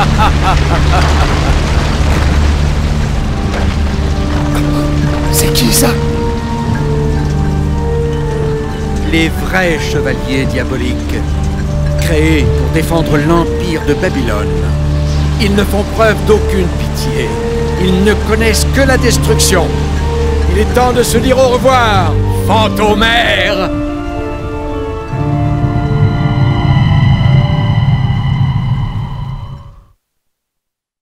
C'est qui ça? Les vrais chevaliers diaboliques, créés pour défendre l'Empire de Babylone. Ils ne font preuve d'aucune pitié. Ils ne connaissent que la destruction. Il est temps de se dire au revoir, fantômère